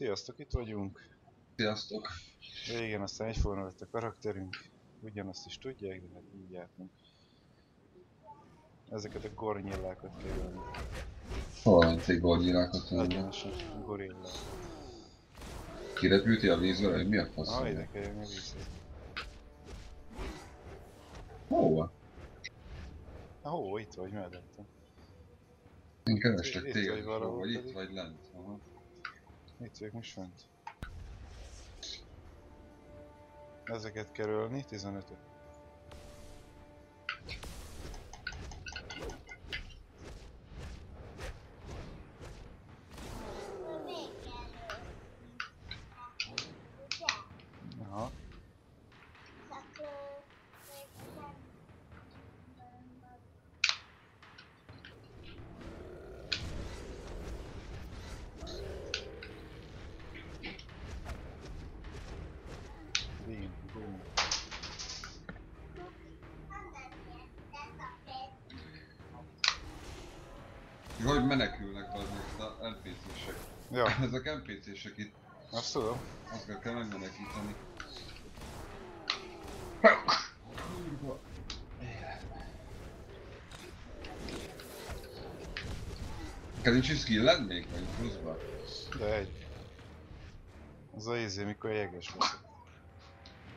Sziasztok, itt vagyunk. Sziasztok! Régen aztán egyforma lett a karakterünk. Ugyanazt is tudják, de hát így jártunk. Ezeket a gornyillákat kell. Hol van egy gornyirákat lenni? Egyenesen, gorillák. Kirepülti a vízbe, hogy mi a fasz? Ah, ide kell jönni vissza. Hova? Na hó, itt vagy mellettem. Én kerestek téged, vagy valahol vagy itt vagy lent. Aha. Itt vagyok most fent. Ezeket kell ölni, 15-öt. Hogy menekülnek az a NPC-sek. Ja, Ezek NPC-sek itt, azt tudom. azokat kell megmenekíteni. Kurva. Neked nincs is skilled még, vagy pluszba? De egy. Az a izé, mikor jeges leszek.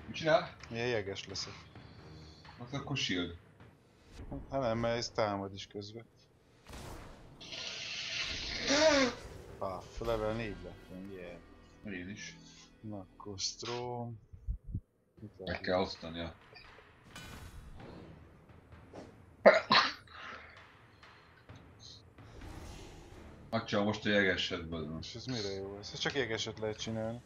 Mit csinál? Milyen jeges leszek. Az akkor shield. Hát nem, mert ez támad is közben. Puff, level 4 lettem, yeah. Én is. Na, akkor Strom. Mit Meg kell osztania. Acsa, most a jegesedből van. És ez mire jó? Ezt csak jegeset lehet csinálni.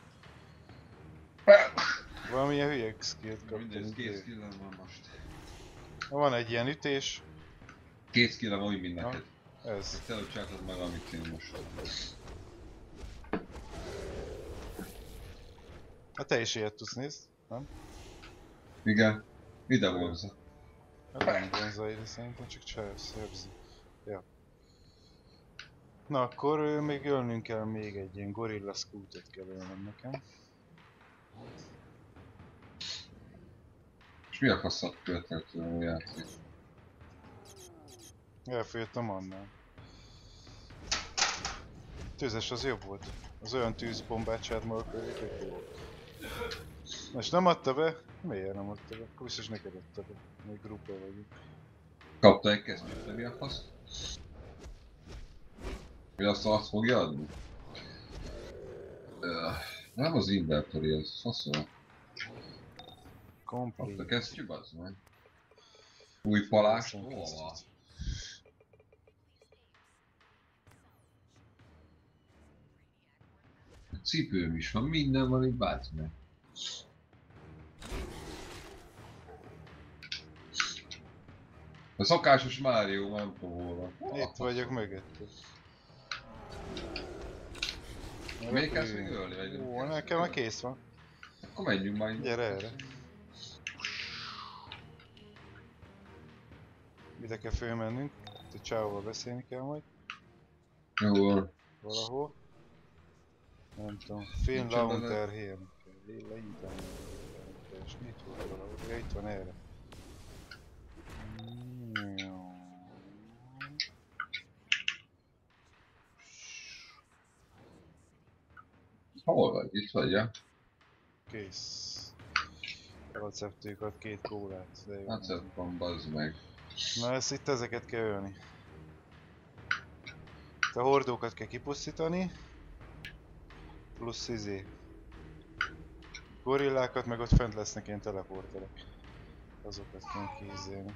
Valamilyen hülye skillt kaptam. Mindegy, két skillem van most. Van egy ilyen ütés, Két skillem úgy, mint neked. Ez. Te előbb csináltad meg, amit én most. Hát te is ilyet tudsz nézni, nem? Igen. Ide vonza. Hát nem vonza ide szerintem, csak szerzi. Ja. Na akkor még ölnünk kell még egy ilyen gorilla scootot kell ölnöm nekem. És mi a faszat követett a játék? Elfogyottam annál. Tűzes az jobb volt. Az olyan tűzbombát tök jó volt. Na és nem adta be? Miért nem adta be? Akkor biztos neked adta be. Még grupa vagyunk. Kapta egy kesztyűt, mi a fasz? Hogy azt, azt fogja adni? Öh, nem az inventory, ez faszol. Kapta Complete. kesztyű, bazd meg. Új palás, hol van? Cipőm is van, minden van itt, bazd meg. A szokásos Mario, nem tudom hol van. Itt vagyok mögötted. Még kezd még ölni, Ó, nekem már kész van. Akkor menjünk majd. Gyere erre. Ide kell fölmennünk. A csávóval beszélni kell majd. Jó, Valahol. Nem tudom. Film ebben Launter here. Leítem. És mit volt valahol? Ja, itt van erre. hol vagy? Itt vagy, ja? Kész. Receptők ad két kólát. Van, bazd meg. Na ezt itt ezeket kell ölni. Itt a hordókat kell kipusztítani. Plusz izé. Gorillákat meg ott fent lesznek ilyen teleporterek. Azokat kell kiizélni.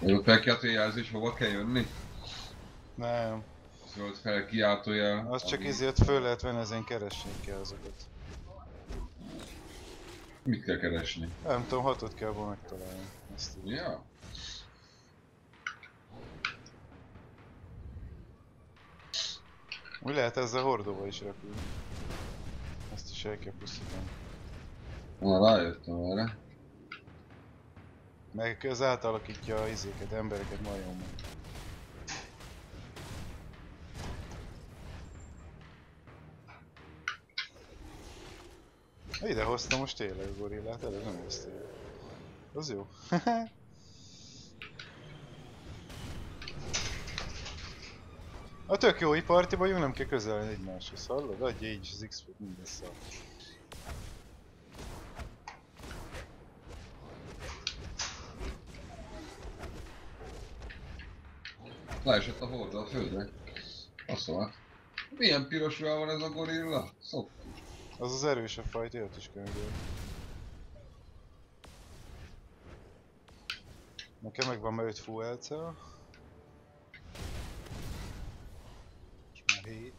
Jó, felkiáltó jelzés, hova kell jönni? Nem, Zöld felkiáltójel. az csak ott föl lehet venni, ezen keresni kell azokat. Mit kell keresni? Nem tudom, hatot kell volna megtalálni. Ezt így. Ja. Úgy lehet ezzel hordóba is repülni. Ezt is el kell pusztítani. Na, rájöttem erre. Meg ez átalakítja a izéket, embereket majommal. Ide hoztam most tényleg gorillát, előbb nem hoztam. Az jó. A tök jó, így parti vagyunk, nem kell közel egymáshoz, hallod? Adja így az X-Foot minden szar. Leesett a hordra a földre. Mondja. Milyen piros ruhá van ez a gorilla? Szok. Az az erősebb fajta, ott is könyvül. Nekem megvan már 5 full LC. És már 7.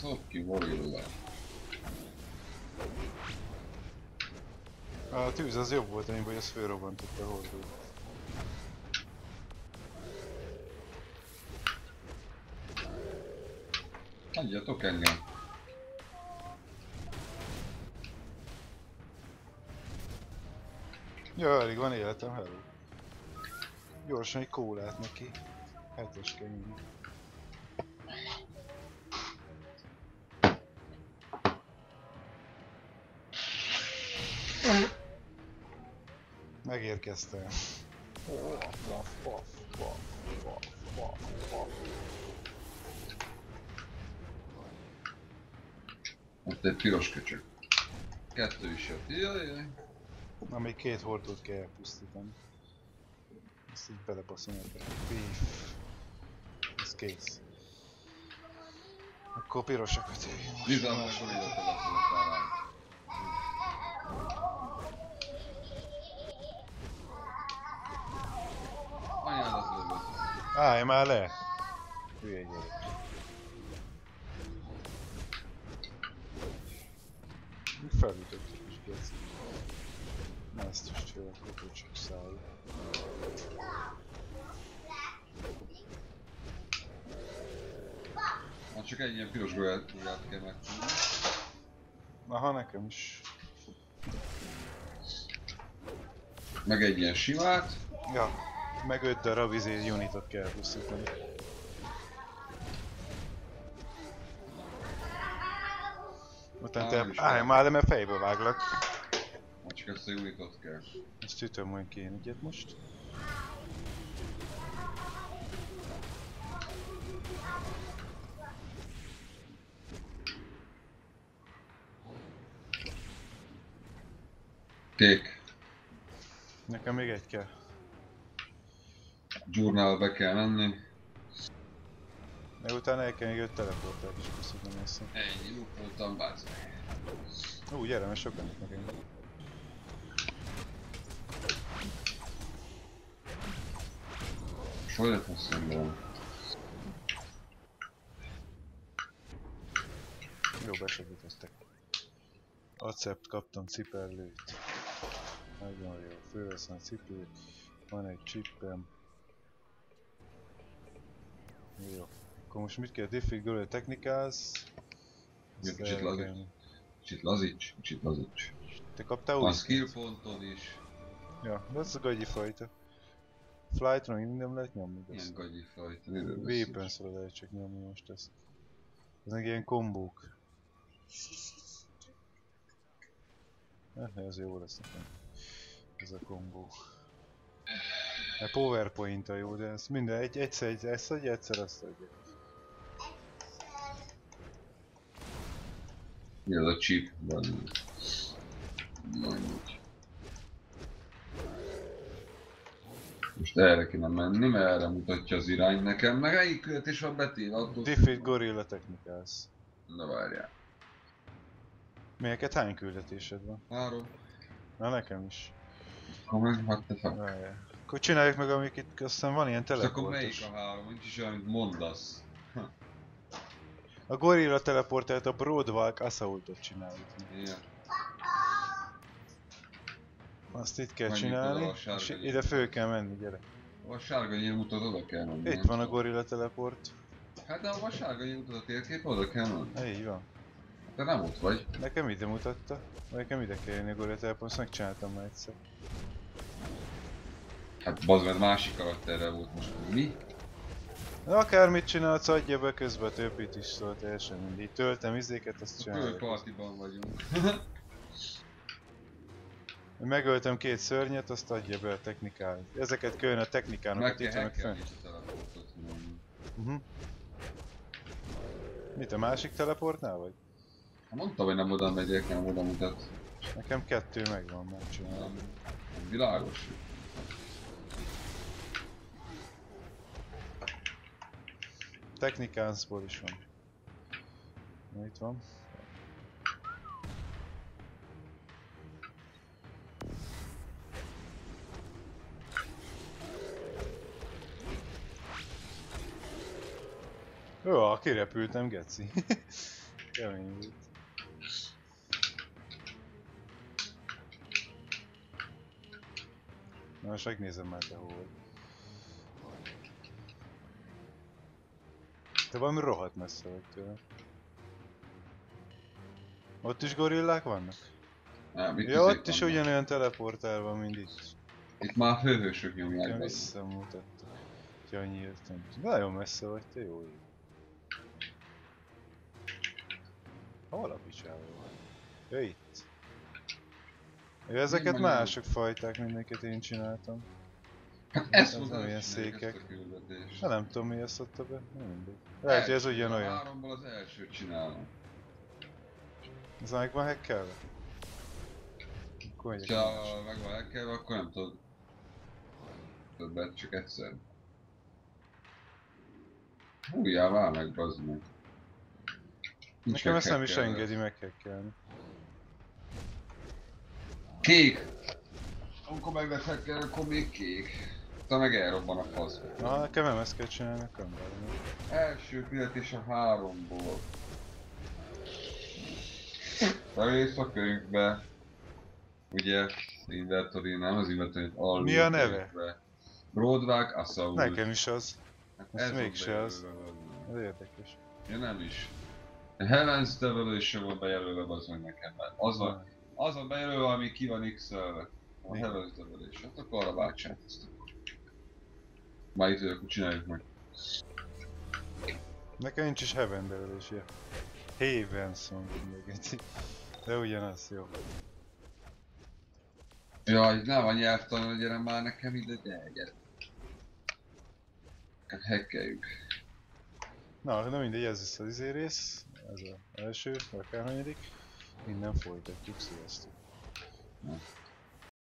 Szok ki gorilla. A tűz az jobb volt, amiből az fölrobbantott a hordót. Adjatok engem. Ja, elég van életem, hello. Gyorsan egy kólát neki. Hetes kemény. Megérkeztem. Ott egy piros köcsög. Kettő is jött. Jaj, jaj. Na még két hordót kell elpusztítani. Ezt így belepaszom ebbe. Beef. Ez kész. Akkor pirosakat jöjjön. Bizalmas gorilla telefonáltál rám. Anyád az. Állj már le! Hülye gyerek. Mi felütöttük is geci. Na ezt is csinálok, akkor csak száll. Hát csak egy ilyen piros gorillát kell megtenni. Aha, nekem is. Meg egy ilyen simát. Ja, meg 5 darab izé unitot kell pusztítani. Á, te állj már mert fejbe váglak. Csak ezt a unitot kell. Ezt ütöm olyan ki én egyet most. Kék. Nekem még egy kell. Journal be kell menni. Meg utána kell még 5 teleportát is pusztítani ezt. Ennyi, lupoltam, bázd meg. Ú, gyere, mert sokan itt nekem. És hol lett a szemben? Jó, besegítettek. Acept, kaptam ciperlőt. Nagyon jó, fölveszem a cipőt. Van egy chipem. Jó. Akkor most mit kell? Diffig Gorilla Technicals. Jó, Ezt kicsit lazíts. Kicsit lazíts, kicsit lazíts. Te kaptál új skill pontod is. Ja, de ez a gagyi fajta. Flight-ra még nem lehet nyomni. Ilyen gagyi fajta. miről Weapons beszélsz? ra lehet csak nyomni most ezt. Ezek ilyen kombók. Eh, ez jó lesz nekem. Ez a kombó. A powerpoint a jó, de ez minden egy, egyszer, egy, ezt adja, egyszer azt adja. Mi az a chip? Van. Most erre kéne menni, mert erre mutatja az irány nekem, meg egyik küldetés van betéve, attól Defeat Gorilla Technicals. Na várjál. Melyeket hány küldetésed van? Három. Na nekem is. Meg, hát te fuck. Várjál. Akkor csináljuk meg, amik itt, aztán van ilyen És akkor melyik teleportos. a három? Nincs is olyan, amit mondasz. A Gorilla teleportát a Broadwalk Assaultot csináljuk. Igen. Azt itt kell Menjünk csinálni, és ide föl kell menni, gyere. A sárga nyílmutat oda kell menni. Itt van a gorilla teleport. Hát de a sárga nyílmutat a térkép oda kell menni. Így van. Te nem ott vagy. Nekem ide mutatta. Nekem ide kell jönni a gorilla teleport, azt megcsináltam már egyszer. Hát bazd meg másik karakterrel volt most. Mi? Akármit csinálsz, adja be közben, többit is szólt, teljesen mindig. Töltem izéket, azt csinálom. Pearl Party-ban vagyunk. Megöltem két szörnyet, azt adja be a technikát. Ezeket külön a technikának, Meg itt a teleportot. mondom. Uh-huh. Mit, a másik teleportnál vagy? Hát mondtam, hogy nem oda megyek, nem oda mutat. Nekem kettő megvan, megcsinálom. Világos. Technikánszból is van. Na, itt van. Jó, kirepültem, geci. Kemény volt. Na most megnézem már te hol vagy. Te valami rohadt messze vagy tőle. Ott is gorillák vannak? Nem, itt ja, ott is vannak. ugyanolyan teleportál van, mint itt. Itt már hőhősök nyomják Nekem be. visszamutattak. Ja, nyíltam. Nagyon messze vagy, te jó ég. Hol a picsába van? Ja, itt. Ja, ezeket mások fajták, mindenket én csináltam. Ez volt nem az ilyen székek. Hát nem tudom mi ezt adta be, nem mindegy. Lehet, hogy ez Első, ugyanolyan. A háromból az elsőt csinálom. Ez meg van hackelve? Ha meg van hackelve, akkor nem tudod. Többet, csak egyszer. Hújjál már meg, bazd meg. Nincs Nekem ezt nem is engedi meghackelni. Kék! Amikor meg lesz hacker, akkor még kék. Te meg elrobban a fasz. Na, nekem nem ezt kell csinálni, nekem. Első pillanat a háromból. Bevész a könyvbe. Ugye, inventory, nem az inventory, alul Mi a neve? Broadwalk Assault. Nekem is az. Hát ez ez mégse az. Ez érdekes. Ja nem is. A Heaven's Devil is van bejelölve, az meg nekem már. Az van, az van bejelölve, ami ki van x-elve. A Devil is. Hát akkor arra váltsát ezt. Már itt akkor csináljuk meg. Nekem nincs is Heaven belőlése. Haven Song még De ugyanaz, jó. Jaj, nem a nyelvtanul, gyere már nekem ide, gyere, gyere. Hackeljük. Na, na mindegy, ez is az izé rész. Ez az első, akárhányadik. Innen folytatjuk, sziasztok. Na.